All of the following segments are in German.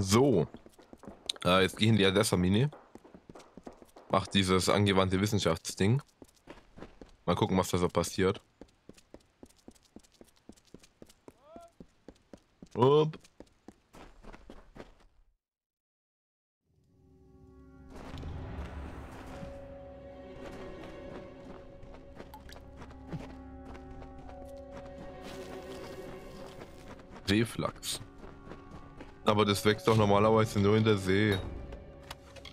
So. Äh, jetzt gehe ich in die Adessa-Mini. Mach dieses angewandte Wissenschaftsding. Mal gucken, was da so passiert. Upp. Seeflachs. Aber das wächst doch normalerweise nur in der See.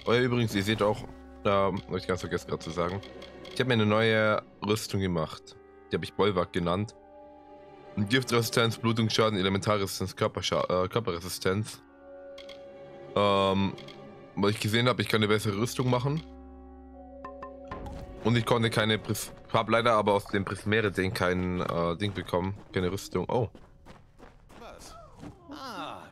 Oh ja, übrigens, ihr seht auch, ähm, hab ich ganz vergessen gerade zu sagen. Ich habe mir eine neue Rüstung gemacht. Die habe ich Bollwerk genannt. Giftresistenz, Blutungsschaden, Elementarresistenz, Körperscha äh, Körperresistenz. Ähm, weil ich gesehen habe, ich kann eine bessere Rüstung machen. Und ich konnte keine, Pris habe leider aber aus dem Prismäre-Ding kein äh, Ding bekommen, keine Rüstung. Oh.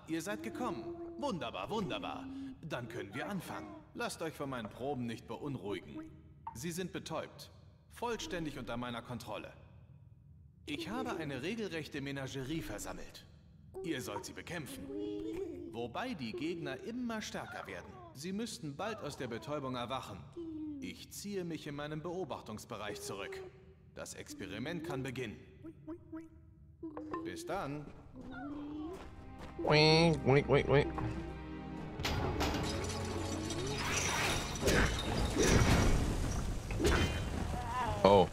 Ihr seid gekommen. Wunderbar, wunderbar. Dann können wir anfangen. Lasst euch von meinen Proben nicht beunruhigen. Sie sind betäubt. Vollständig unter meiner Kontrolle. Ich habe eine regelrechte Menagerie versammelt. Ihr sollt sie bekämpfen. Wobei die Gegner immer stärker werden. Sie müssten bald aus der Betäubung erwachen. Ich ziehe mich in meinen Beobachtungsbereich zurück. Das Experiment kann beginnen. Bis dann. Wait, wait, wait, wait. Oh.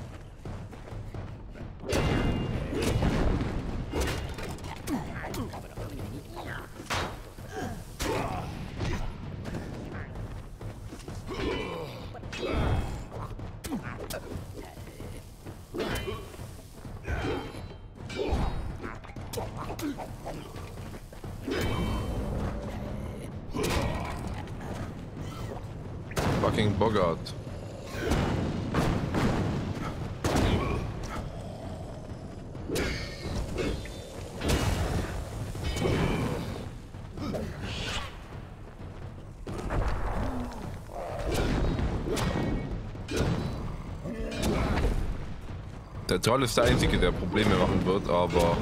Bogart. Der Troll ist der Einzige, der Probleme machen wird, aber...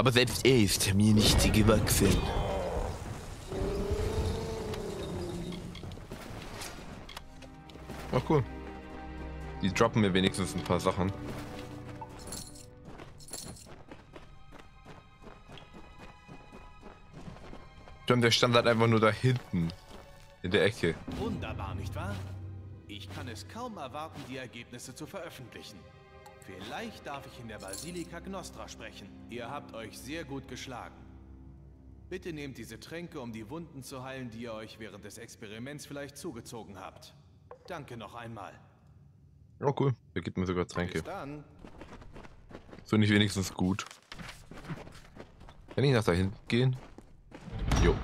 Aber selbst er ist mir nicht gewachsen. Ach cool. Die droppen mir wenigstens ein paar Sachen. Stimmt, der stand halt einfach nur da hinten. In der Ecke. Wunderbar, nicht wahr? Ich kann es kaum erwarten, die Ergebnisse zu veröffentlichen. Vielleicht darf ich in der Basilika Gnostra sprechen. Ihr habt euch sehr gut geschlagen. Bitte nehmt diese Tränke, um die Wunden zu heilen, die ihr euch während des Experiments vielleicht zugezogen habt. Danke noch einmal. Oh cool, der gibt mir sogar Tränke. Bis dann. Finde ich wenigstens gut. Kann ich nach da hinten gehen? Jo.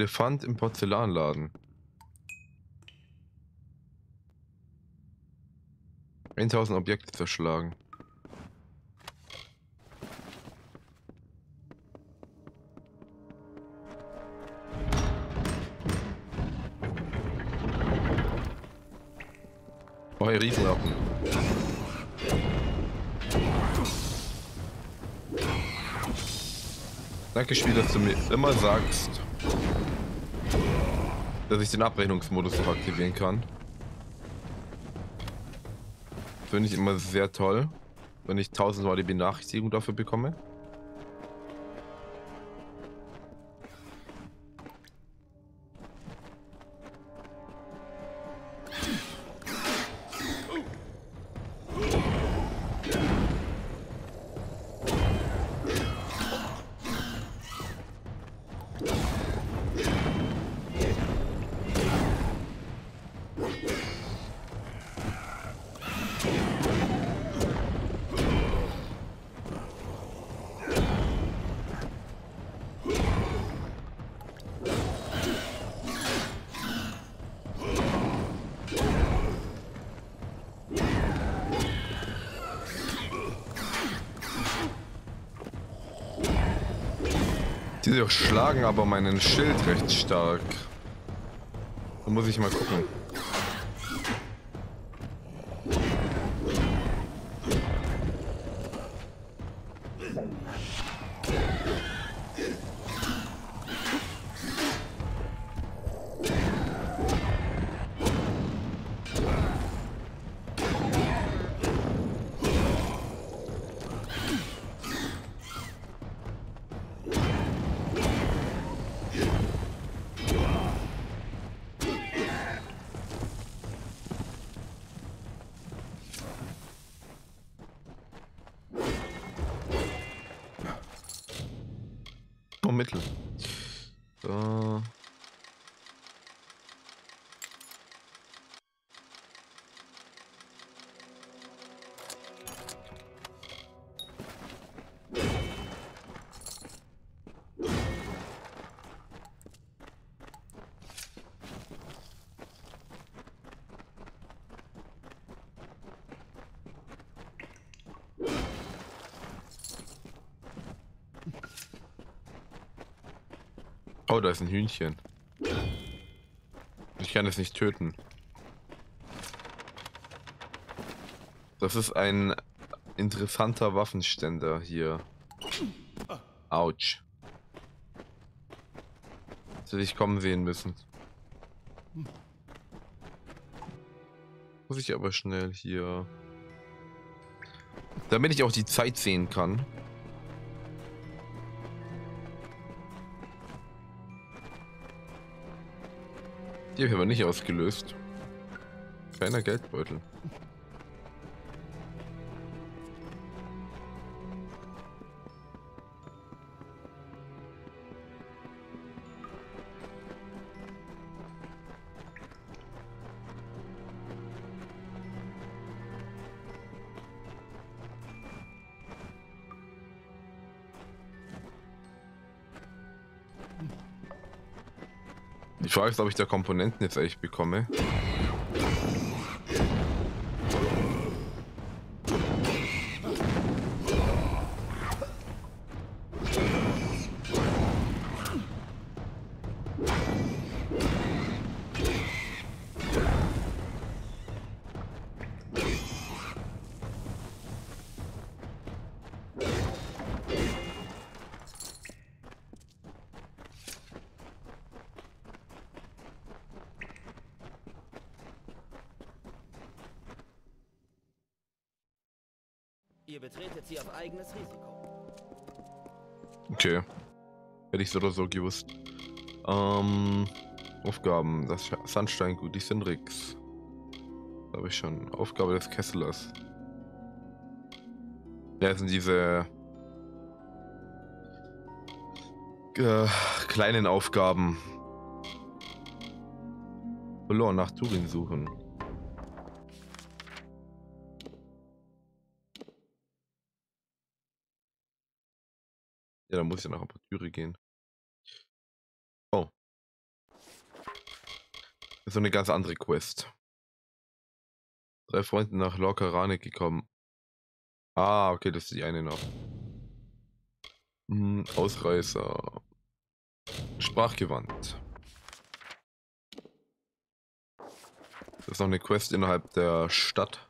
Elefant im Porzellanladen. 1000 Objekte zerschlagen. Oh, hier Riesenlappen. Danke, Spiel, dass du mir immer sagst, dass ich den Abrechnungsmodus noch aktivieren kann. Finde ich immer sehr toll, wenn ich tausendmal die Benachrichtigung dafür bekomme. Durchschlagen aber meinen Schild recht stark. Da muss ich mal gucken. Mittel. So. Da ist ein Hühnchen. Ich kann es nicht töten. Das ist ein interessanter Waffenständer hier. Autsch. Das hätte ich kommen sehen müssen. Muss ich aber schnell hier... Damit ich auch die Zeit sehen kann. Die habe ich aber nicht ausgelöst. Kleiner Geldbeutel. Frage ist, ob ich da Komponenten jetzt eigentlich bekomme. Sie auf eigenes Risiko. Okay. Hätte ich so oder so gewusst. Ähm, Aufgaben. Das Sandsteingut, die sind Rix. Habe ich schon. Aufgabe des Kesselers. Ja, sind diese äh, kleinen Aufgaben. Verloren nach Turin suchen. Ja, dann muss ich nach Apotheke gehen. Oh. Das ist eine ganz andere Quest. Drei Freunde nach Lorcarane gekommen. Ah, okay, das ist die eine noch. Hm, Ausreißer. Sprachgewandt. Das ist noch eine Quest innerhalb der Stadt.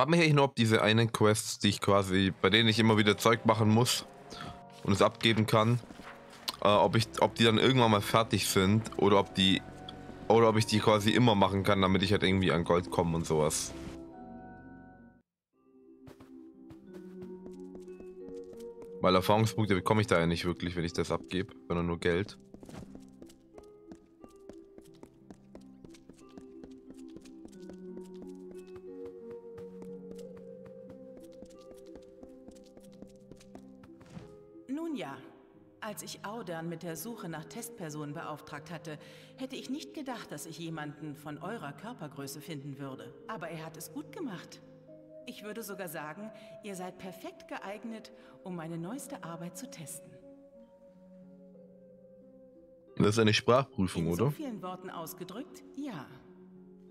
Frage mich eigentlich nur, ob diese einen Quests, die ich quasi, bei denen ich immer wieder Zeug machen muss und es abgeben kann, äh, ob ich, ob die dann irgendwann mal fertig sind oder ob die, oder ob ich die quasi immer machen kann, damit ich halt irgendwie an Gold komme und sowas. Weil Erfahrungspunkte bekomme ich da ja nicht wirklich, wenn ich das abgebe, sondern nur Geld. Nun ja, als ich Audern mit der Suche nach Testpersonen beauftragt hatte, hätte ich nicht gedacht, dass ich jemanden von eurer Körpergröße finden würde. Aber er hat es gut gemacht. Ich würde sogar sagen, ihr seid perfekt geeignet, um meine neueste Arbeit zu testen. Das ist eine Sprachprüfung, In oder? so vielen Worten ausgedrückt, ja.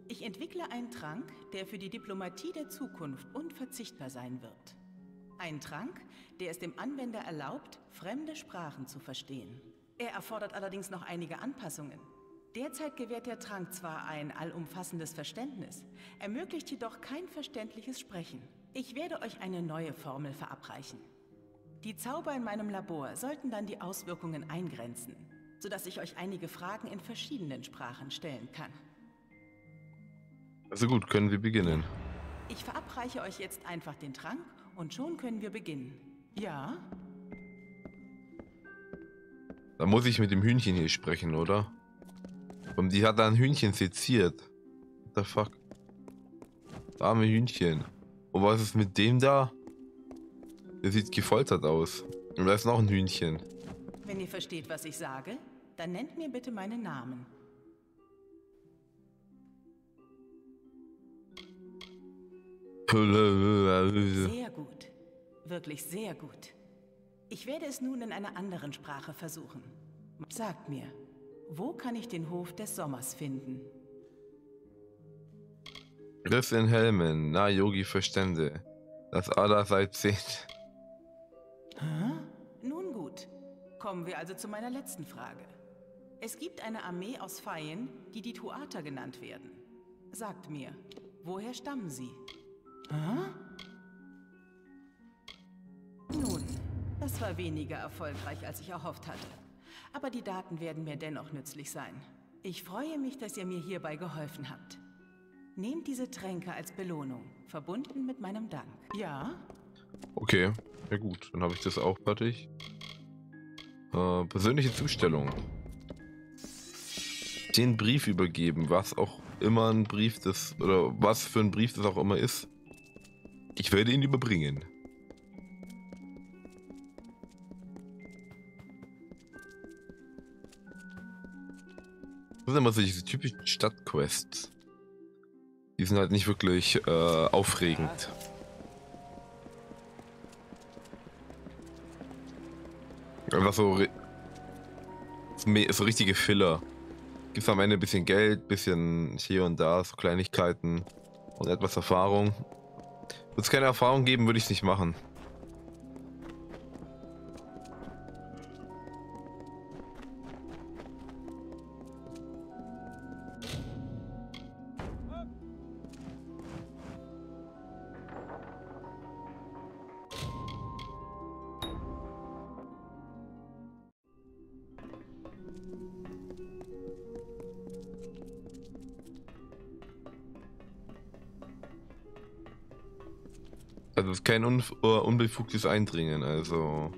Ich entwickle einen Trank, der für die Diplomatie der Zukunft unverzichtbar sein wird. Ein Trank, der es dem Anwender erlaubt, fremde Sprachen zu verstehen. Er erfordert allerdings noch einige Anpassungen. Derzeit gewährt der Trank zwar ein allumfassendes Verständnis, ermöglicht jedoch kein verständliches Sprechen. Ich werde euch eine neue Formel verabreichen. Die Zauber in meinem Labor sollten dann die Auswirkungen eingrenzen, sodass ich euch einige Fragen in verschiedenen Sprachen stellen kann. Also gut, können wir beginnen. Ich verabreiche euch jetzt einfach den Trank und schon können wir beginnen. Ja? Da muss ich mit dem Hühnchen hier sprechen, oder? Und die hat da ein Hühnchen seziert. What the fuck? Das arme Hühnchen. Und was ist mit dem da? Der sieht gefoltert aus. Und da ist noch ein Hühnchen. Wenn ihr versteht, was ich sage, dann nennt mir bitte meinen Namen. Sehr gut. Wirklich sehr gut. Ich werde es nun in einer anderen Sprache versuchen. Sagt mir, wo kann ich den Hof des Sommers finden? Riss in Helmen, na Yogi Verstände. Das Ada seit 10. Hä? Nun gut. Kommen wir also zu meiner letzten Frage. Es gibt eine Armee aus Feien, die die Tuater genannt werden. Sagt mir, woher stammen sie? Hä? Nun, das war weniger erfolgreich, als ich erhofft hatte. Aber die Daten werden mir dennoch nützlich sein. Ich freue mich, dass ihr mir hierbei geholfen habt. Nehmt diese Tränke als Belohnung, verbunden mit meinem Dank. Ja? Okay, ja gut, dann habe ich das auch fertig. Äh, persönliche Zustellung. Den Brief übergeben, was auch immer ein Brief das, oder was für ein Brief das auch immer ist. Ich werde ihn überbringen. Das sind immer so diese typischen Stadtquests. Die sind halt nicht wirklich äh, aufregend. Einfach so, so richtige Filler. Gibt's am Ende ein bisschen Geld, bisschen hier und da, so Kleinigkeiten und etwas Erfahrung. Würde es keine Erfahrung geben, würde ich es nicht machen. Unbefugtes Eindringen, also.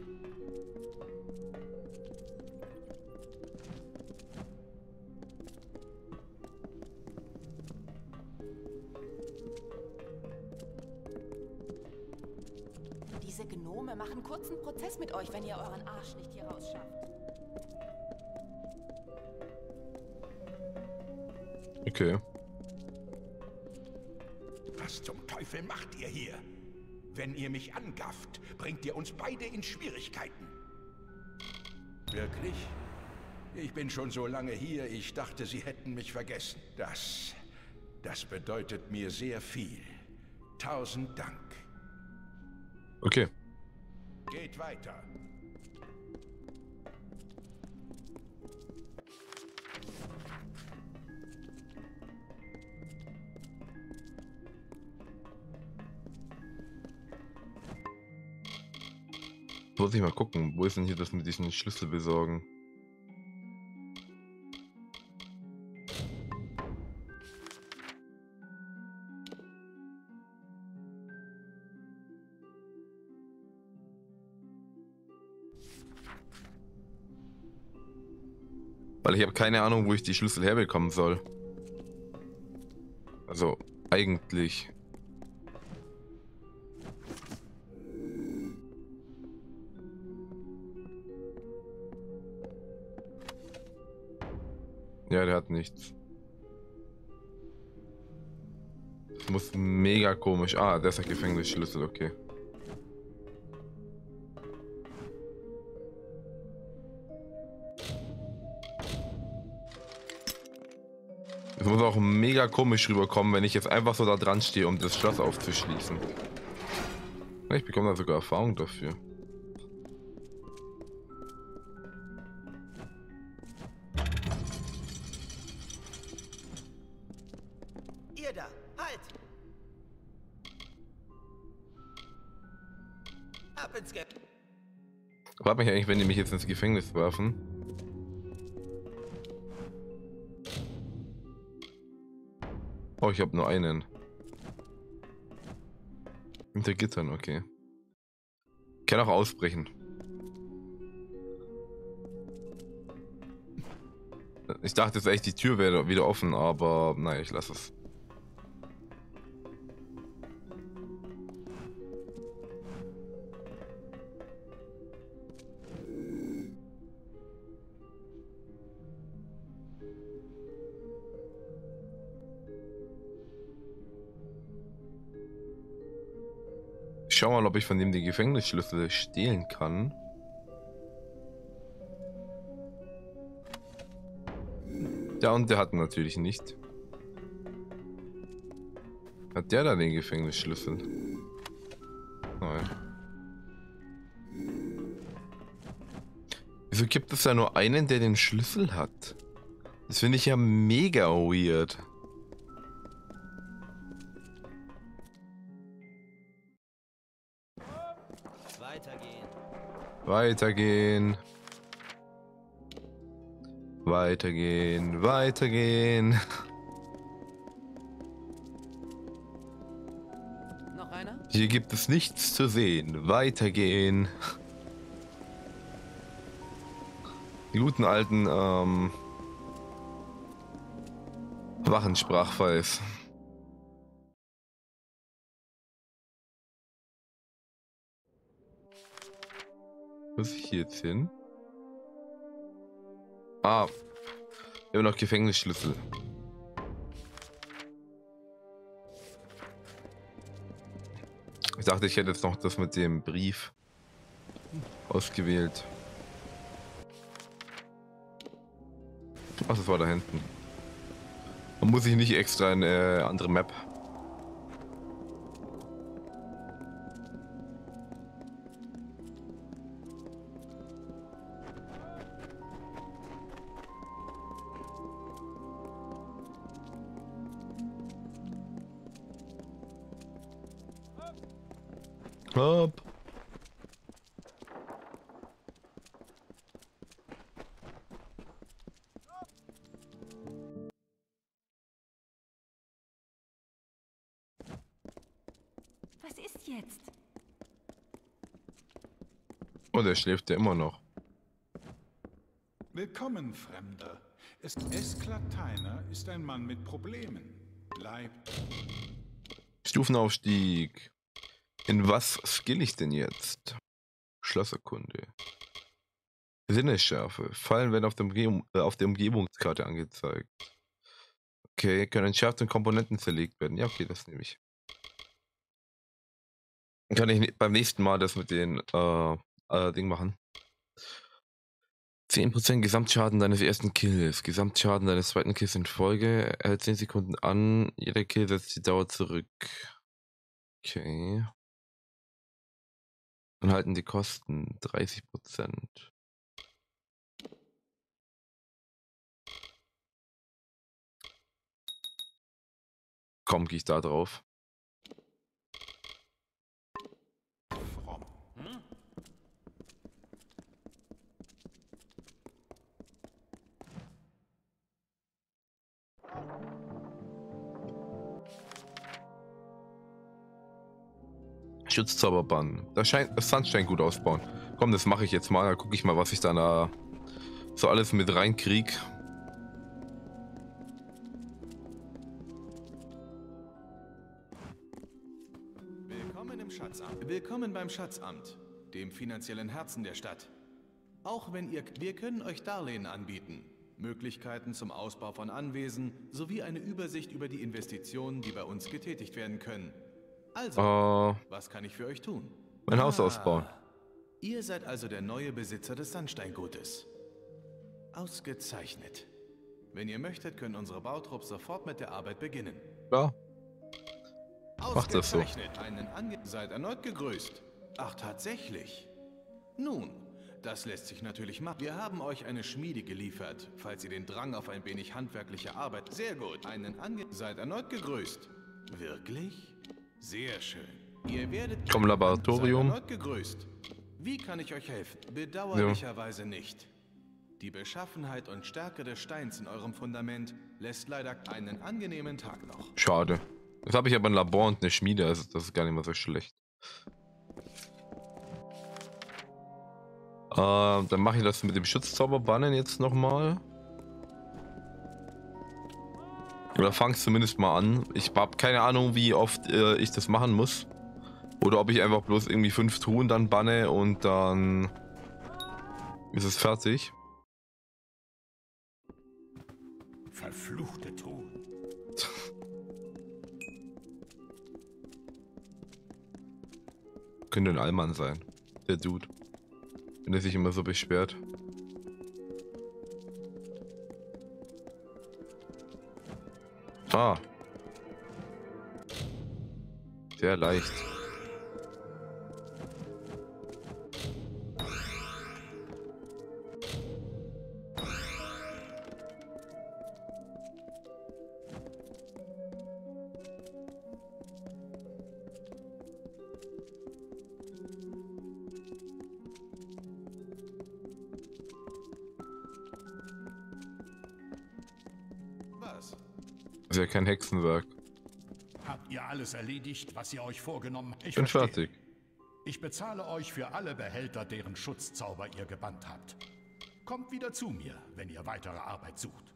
Diese Gnome machen kurzen Prozess mit euch, wenn ihr euren Arsch nicht hier rausschafft. Okay. Was zum Teufel macht ihr hier? Wenn ihr mich angafft, bringt ihr uns beide in Schwierigkeiten. Wirklich? Ich bin schon so lange hier, ich dachte, Sie hätten mich vergessen. Das, das bedeutet mir sehr viel. Tausend Dank. Okay. Geht weiter. Muss ich mal gucken, wo ist denn hier das mit diesen Schlüssel besorgen? Weil ich habe keine Ahnung, wo ich die Schlüssel herbekommen soll. Also, eigentlich. Hat nichts. muss mega komisch. Ah, der ist der Gefängnisschlüssel, okay. Es muss auch mega komisch rüberkommen, wenn ich jetzt einfach so da dran stehe, um das Schloss aufzuschließen. Ich bekomme da sogar Erfahrung dafür. Ab ins Ge Frag mich eigentlich, wenn die mich jetzt ins Gefängnis werfen. Oh, ich habe nur einen. Hinter Gittern, okay. Ich kann auch ausbrechen. Ich dachte jetzt echt, die Tür wäre wieder offen, aber naja, ich lasse es. Schau mal, ob ich von dem die Gefängnisschlüssel stehlen kann. Ja, und der hat natürlich nicht. Hat der da den Gefängnisschlüssel? Nein. Wieso gibt es da nur einen, der den Schlüssel hat? Das finde ich ja mega weird. Weitergehen. Weitergehen, weitergehen. Noch einer? Hier gibt es nichts zu sehen. Weitergehen. Die guten alten, ähm, Wachensprachweis. Muss ich hier jetzt hin? Ah. Haben noch Gefängnisschlüssel. Ich dachte, ich hätte jetzt noch das mit dem Brief ausgewählt. Ach, das war da hinten. Man muss sich nicht extra eine andere Map. Der schläft ja immer noch. Willkommen, Fremder. Es Esklateiner ist ein Mann mit Problemen. Bleibt. Stufenaufstieg. In was skill ich denn jetzt? Schlosserkunde. Sinnesschärfe. Fallen werden auf der, Umgebung, äh, auf der Umgebungskarte angezeigt. Okay, können entschärfte Komponenten zerlegt werden. Ja, okay, das nehme ich. Kann ich beim nächsten Mal das mit den äh, äh, Ding machen. 10% Gesamtschaden deines ersten Kills. Gesamtschaden deines zweiten Kills in Folge. Hält 10 Sekunden an. Jeder Kill setzt die Dauer zurück. Okay. Dann halten die Kosten 30%. Komm, gehe ich da drauf. Schutzzauberbann. Da scheint das Sunshine gut ausbauen. Komm, das mache ich jetzt mal. Da gucke ich mal, was ich da so alles mit reinkrieg. Willkommen im Schatzamt. Willkommen beim Schatzamt, dem finanziellen Herzen der Stadt. Auch wenn ihr... Wir können euch Darlehen anbieten. Möglichkeiten zum Ausbau von Anwesen sowie eine Übersicht über die Investitionen, die bei uns getätigt werden können. Also, Äh, was kann ich für euch tun? mein Haus ausbauen. Ihr seid also der neue Besitzer des Sandsteingutes. Ausgezeichnet. Wenn ihr möchtet, können unsere Bautrupps sofort mit der Arbeit beginnen. Ja, Macht das so. Ausgezeichnet. Einen Ange Seid erneut gegrüßt. Ach, tatsächlich. Nun, das lässt sich natürlich machen. Wir haben euch eine Schmiede geliefert, falls ihr den Drang auf ein wenig handwerkliche Arbeit... Sehr gut. Einen Ange Seid erneut gegrüßt. Wirklich? Sehr schön. Ihr werdet... Vom Laboratorium. Gegrüßt. Wie kann ich euch helfen? Bedauerlicherweise nicht. Die Beschaffenheit und Stärke des Steins in eurem Fundament lässt leider einen angenehmen Tag noch. schade. Jetzt habe ich aber ein Labor und eine Schmiede, also das ist gar nicht mal so schlecht. Äh, dann mache ich das mit dem Schutzzauberbannen jetzt nochmal. Oder fang zumindest mal an. Ich habe keine Ahnung, wie oft äh, ich das machen muss. Oder ob ich einfach bloß irgendwie fünf Truhen dann banne und dann ist es fertig. Verfluchte Truhe. Könnte ein Allmann sein. Der Dude. Wenn er sich immer so beschwert. Ah. Sehr leicht. Ja kein Hexenwerk. Habt ihr alles erledigt, was ihr euch vorgenommen habt? Ich Bin verstehe. fertig. Ich bezahle euch für alle Behälter, deren Schutzzauber ihr gebannt habt. Kommt wieder zu mir, wenn ihr weitere Arbeit sucht.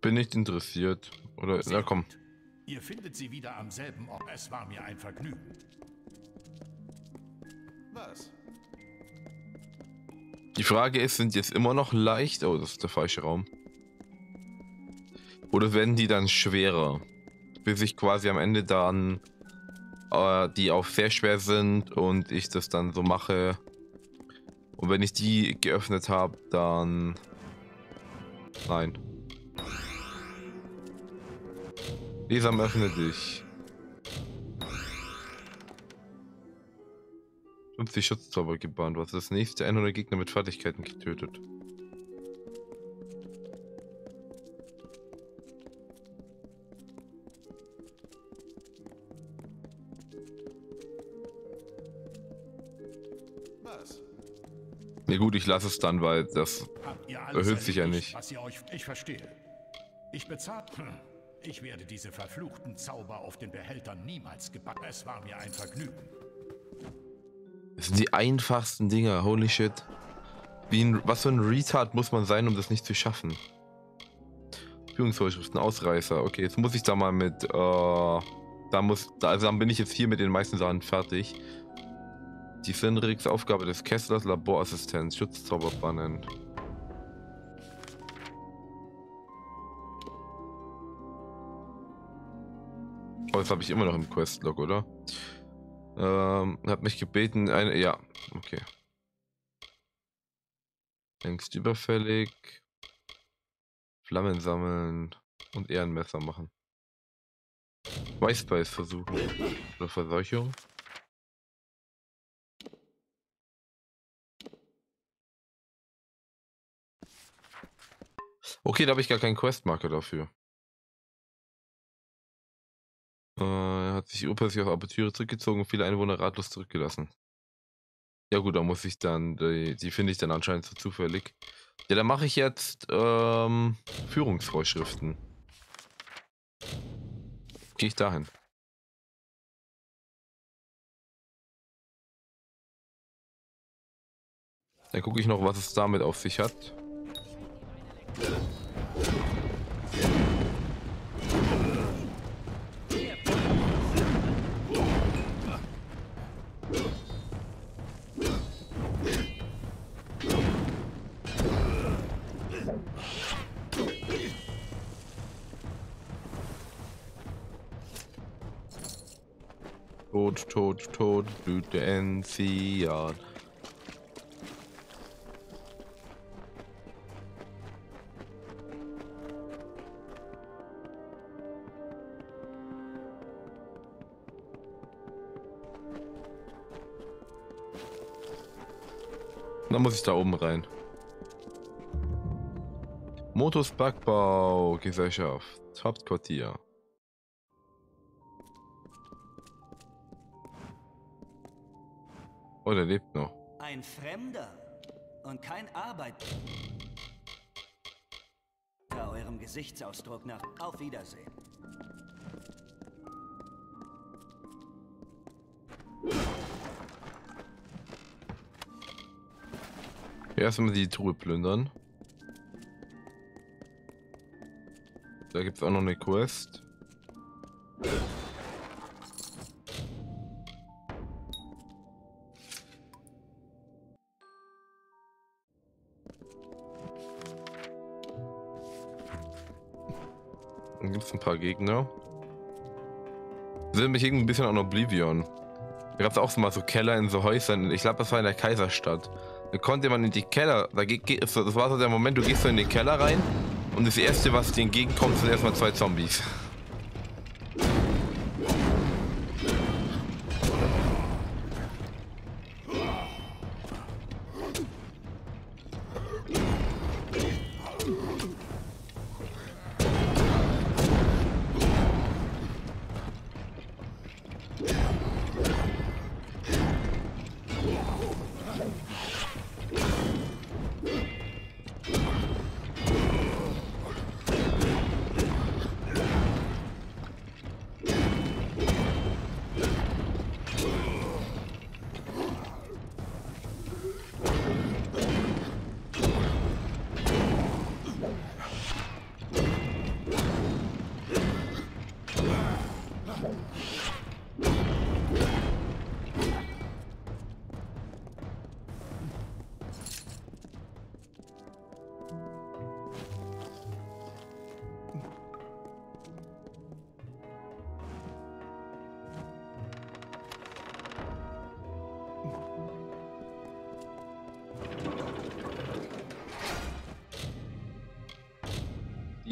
Bin nicht interessiert. Oder, Sehr na komm. gut. Ihr findet sie wieder am selben Ort. Es war mir ein Vergnügen. Was? Die Frage ist, sind jetzt immer noch leicht? Oh, das ist der falsche Raum. Oder werden die dann schwerer? Bis ich quasi am Ende dann äh, die auch sehr schwer sind und ich das dann so mache. Und wenn ich die geöffnet habe, dann... Nein. Lesam öffne dich. 50 Schutzzauber gebannt. Was ist das nächste? 100 Gegner mit Fertigkeiten getötet. Ne gut, ich lasse es dann, weil das Erhöht sich ja nicht. Ich verstehe. Ich bezahle. Hm. Ich werde diese verfluchten Zauber auf den Behältern niemals gebacken. Es war mir ein Vergnügen. das sind die einfachsten Dinger. Holy shit. Wie ein, was für ein Retard muss man sein, um das nicht zu schaffen? Führungsvorschriften, Ausreißer. Okay, jetzt muss ich da mal mit, äh, da muss, da, also dann bin ich jetzt hier mit den meisten Sachen fertig. Die Fenrix Aufgabe des Kesslers, Laborassistenz, Schutzzauberbannen. Oh, das habe ich immer noch im Questlog, oder? Ähm, hat mich gebeten, eine, ja, okay. Längst überfällig. Flammen sammeln und Ehrenmesser machen. Weißbeiß versuchen. Oder Verseuchung. Okay, da habe ich gar keinen Questmarker dafür. Äh, er hat sich urplötzlich aus Apertüre zurückgezogen und viele Einwohner ratlos zurückgelassen. Ja gut, da muss ich dann, die, die finde ich dann anscheinend so zufällig. Ja, dann mache ich jetzt ähm, Führungsvorschriften. Gehe ich dahin. Dann gucke ich noch, was es damit auf sich hat. Tod, Tod, Tod, Blüte, Enzian. Dann muss ich da oben rein. Motos Bergbau Gesellschaft. Hauptquartier. Oh, der lebt noch. Ein Fremder und kein Arbeiter. Eurem Gesichtsausdruck nach. Auf Wiedersehen. Erstmal die Truhe plündern. Da gibt es auch noch eine Quest. Dann gibt es ein paar Gegner. Sind mich irgendwie ein bisschen an Oblivion. Da gab es auch so mal so Keller in so Häusern. Ich glaube, das war in der Kaiserstadt. Da konnte man in die Keller. Da das war so der Moment, du gehst so in den Keller rein und das erste, was dir entgegenkommt, sind erstmal zwei Zombies.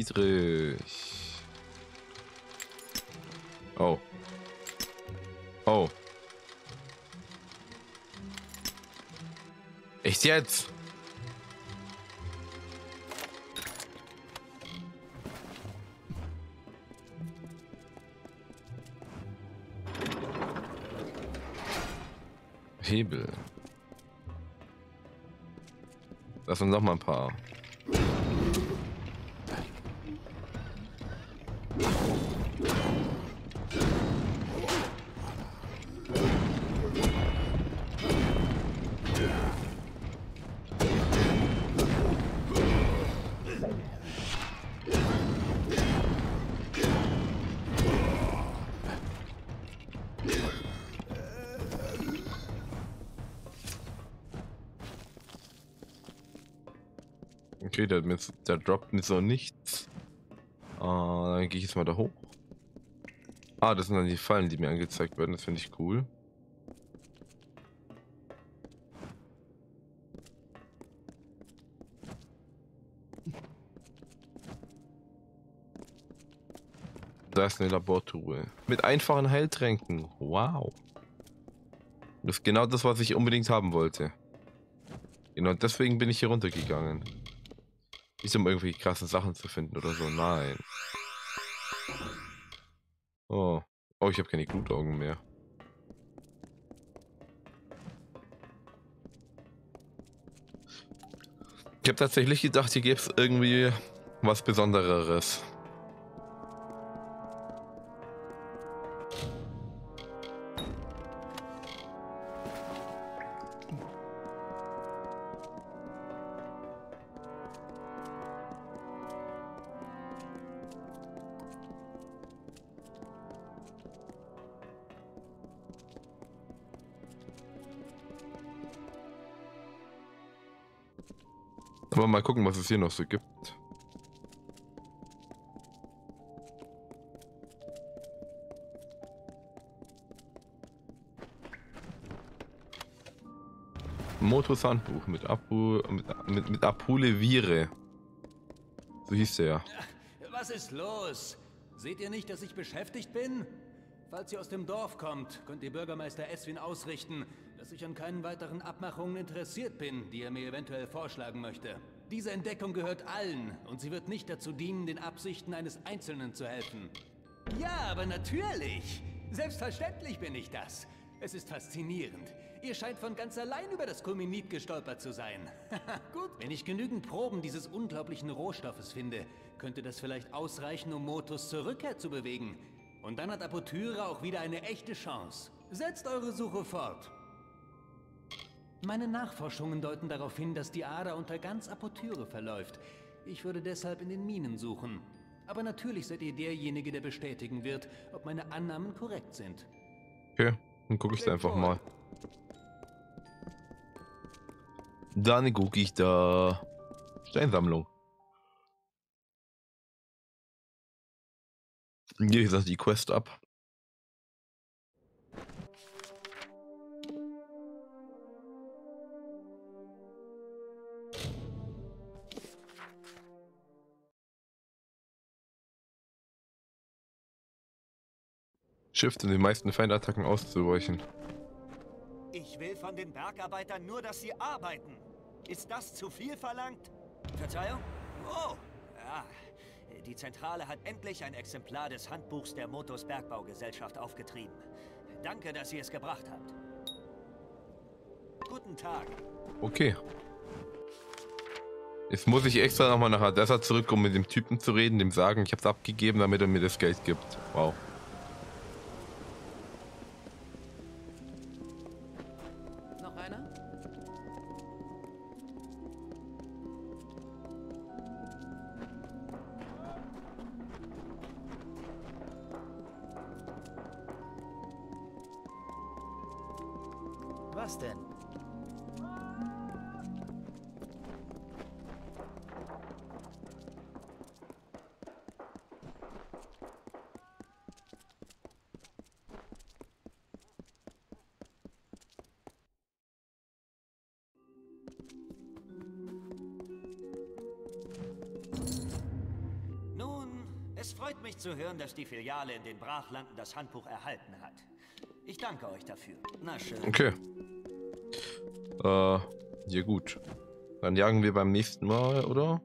Dietrich. Oh. Oh. Echt jetzt? Hebel. Das sind noch mal ein paar. Der, mir, der droppt mir so nichts. Ah, dann gehe ich jetzt mal da hoch. Ah, das sind dann die Fallen, die mir angezeigt werden. Das finde ich cool. Da ist eine Labortruhe. Mit einfachen Heiltränken. Wow. Das ist genau das, was ich unbedingt haben wollte. Genau deswegen bin ich hier runtergegangen. Nicht um irgendwelche krassen Sachen zu finden oder so, nein. Oh. Oh, ich habe keine Glutaugen mehr. Ich habe tatsächlich gedacht, hier gäbe es irgendwie was Besondereres. gucken, was es hier noch so gibt. Motorsandbuch mit, Apu, mit, mit, mit Apule Vire. So hieß der ja. Was ist los? Seht ihr nicht, dass ich beschäftigt bin? Falls ihr aus dem Dorf kommt, könnt ihr Bürgermeister Eswin ausrichten, dass ich an keinen weiteren Abmachungen interessiert bin, die er mir eventuell vorschlagen möchte. Diese Entdeckung gehört allen und sie wird nicht dazu dienen, den Absichten eines Einzelnen zu helfen. Ja, aber natürlich. Selbstverständlich bin ich das. Es ist faszinierend. Ihr scheint von ganz allein über das Kulminit gestolpert zu sein. Gut, wenn ich genügend Proben dieses unglaublichen Rohstoffes finde, könnte das vielleicht ausreichen, um Motus zur Rückkehr zu bewegen. Und dann hat Apotyre auch wieder eine echte Chance. Setzt eure Suche fort. Meine Nachforschungen deuten darauf hin, dass die Ader unter ganz Apotyre verläuft. Ich würde deshalb in den Minen suchen. Aber natürlich seid ihr derjenige, der bestätigen wird, ob meine Annahmen korrekt sind. Okay, dann gucke ich da einfach mal. Dann gucke ich da. Steinsammlung. Hier das die Quest ab. Shift, um die meisten Feindattacken auszuweichen. Ich will von den Bergarbeitern nur, dass sie arbeiten. Ist das zu viel verlangt? Verzeihung? Oh, ja. Die Zentrale hat endlich ein Exemplar des Handbuchs der Motos Bergbaugesellschaft aufgetrieben. Danke, dass ihr es gebracht habt. Guten Tag. Okay. Jetzt muss ich extra nochmal nach Adessa zurück, um mit dem Typen zu reden, dem sagen, ich hab's abgegeben, damit er mir das Geld gibt. Wow. Was denn? Nun, es freut mich zu hören, dass die Filiale in den Brachlanden das Handbuch erhalten hat. Ich danke euch dafür. Na schön. Okay. Äh, ja gut. Dann jagen wir beim nächsten Mal, oder?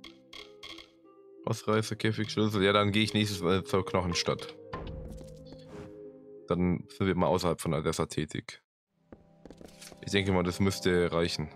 Ausreißer, Käfigschlüssel. Ja, dann gehe ich nächstes Mal zur Knochenstadt. Dann sind wir mal außerhalb von Odessa tätig. Ich denke mal, das müsste reichen.